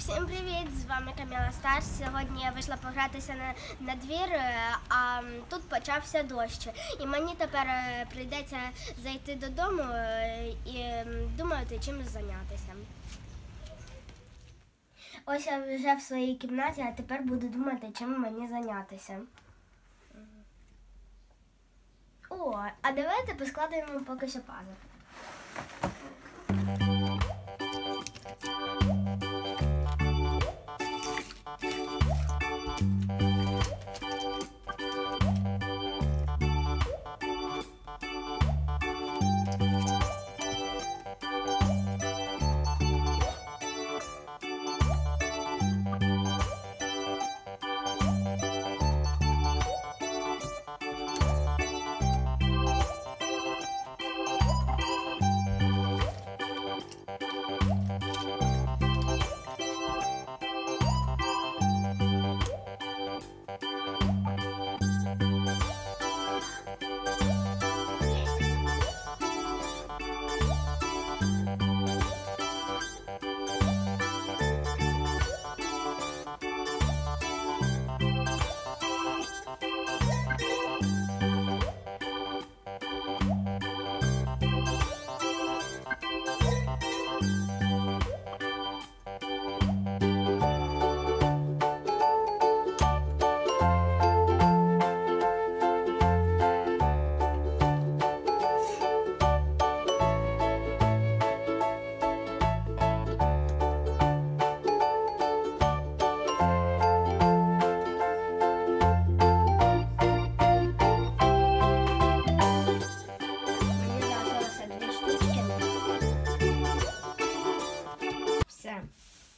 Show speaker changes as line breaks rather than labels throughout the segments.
Всім привіт! З вами Каміла Старс. Сьогодні я вийшла погратися на, на двір, е, а тут почався дощ. І мені тепер е, прийдеться зайти додому е, і думати, чим зайнятися. Ось я вже в своїй кімнаті, а тепер буду думати, чим мені зайнятися. О, а давайте поскладаємо поки що пазл.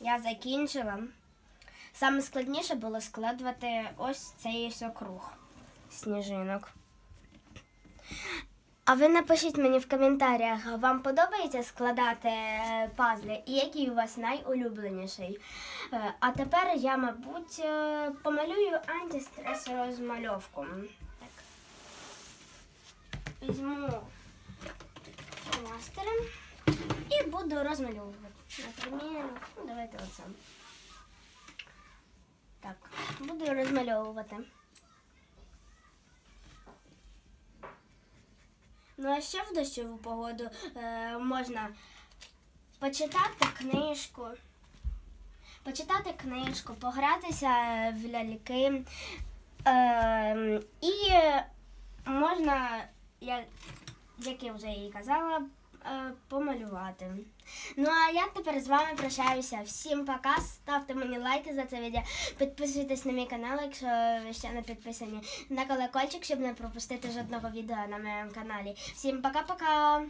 Я закінчила. Саме складніше було складувати ось цей ось округ сніжинок. А ви напишіть мені в коментарях, вам подобається складати е, пазли і який у вас найулюбленіший. Е, А тепер я, мабуть, е, помалюю антистрес розмальовку. Візьму фломастером і буду розмальовувати. Наприклад, ну давайте оце. Так, буду розмальовувати. Ну а ще в дощову погоду е, можна почитати книжку, почитати книжку, погратися в ляльки. Е, і можна, як, як я вже і казала, е, помалювати. Ну а я тепер з вами прощаюся. Всім пока. Ставте мені лайки за це відео. Підписуйтесь на мій канал, якщо ви ще не підписані. На колокольчик, щоб не пропустити жодного відео на моєму каналі. Всім пока-пока!